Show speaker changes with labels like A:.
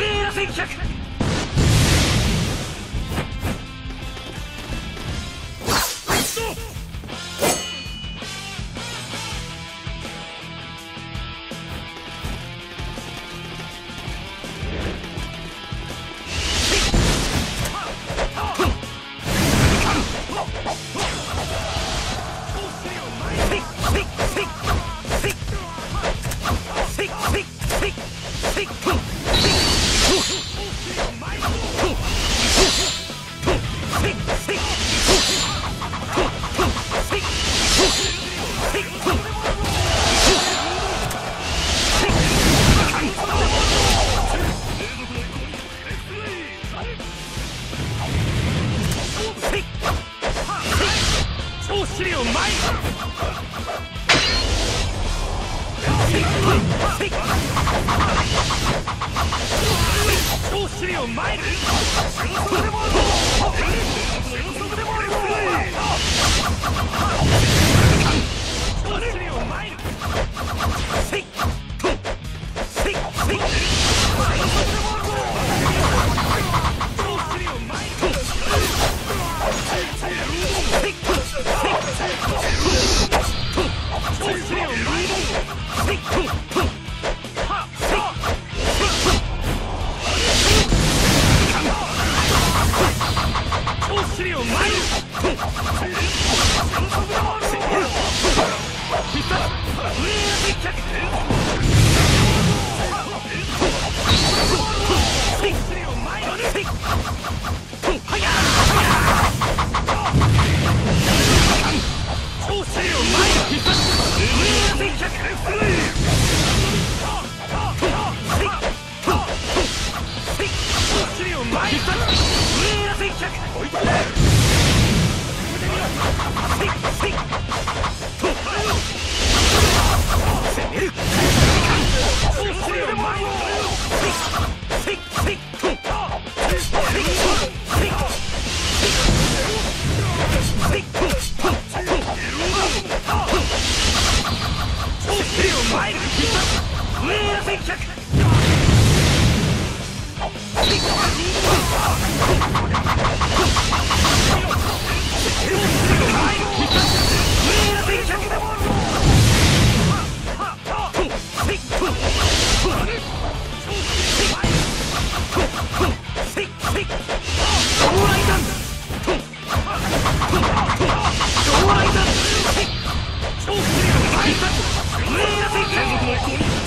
A: 上ら1 1 0 Hey! Let's go!